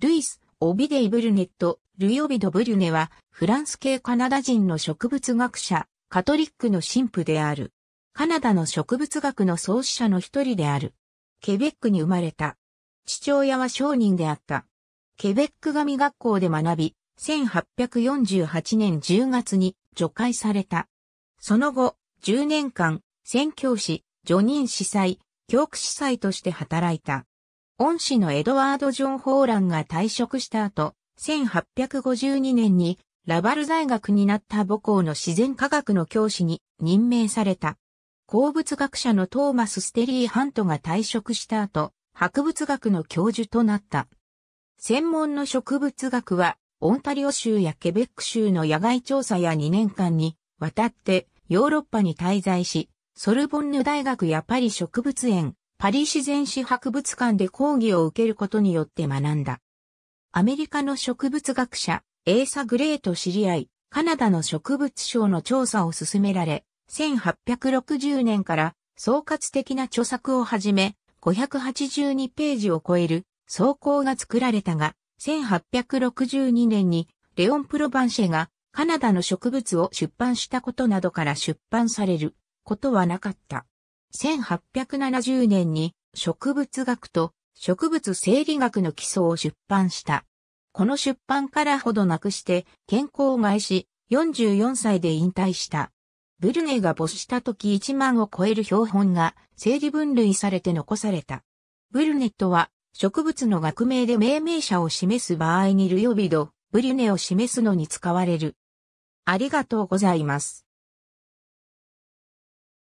ルイス・オビデイ・ブルネット、ルイ・オビド・ブリュネは、フランス系カナダ人の植物学者、カトリックの神父である。カナダの植物学の創始者の一人である。ケベックに生まれた。父親は商人であった。ケベック神学校で学び、1848年10月に除会された。その後、10年間、宣教師、叙任司祭、教区司祭として働いた。恩師のエドワード・ジョン・ホーランが退職した後、1852年にラバル大学になった母校の自然科学の教師に任命された。鉱物学者のトーマス・ステリー・ハントが退職した後、博物学の教授となった。専門の植物学は、オンタリオ州やケベック州の野外調査や2年間にわたってヨーロッパに滞在し、ソルボンヌ大学やパリ植物園、パリ自然史博物館で講義を受けることによって学んだ。アメリカの植物学者、エーサ・グレーと知り合い、カナダの植物省の調査を進められ、1860年から総括的な著作をはじめ、582ページを超える草稿が作られたが、1862年にレオン・プロバンシェがカナダの植物を出版したことなどから出版されることはなかった。1870年に植物学と植物生理学の基礎を出版した。この出版からほどなくして健康を害し、44歳で引退した。ブルネが没した時1万を超える標本が整理分類されて残された。ブルネットは植物の学名で命名者を示す場合にルヨビド、ブリュネを示すのに使われる。ありがとうございます。